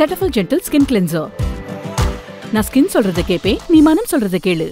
செட்டஃபில் gentle skin cleanser நான் skin சொல்றதை கேட்பேன் நீ மனம் சொல்றதை கேளு.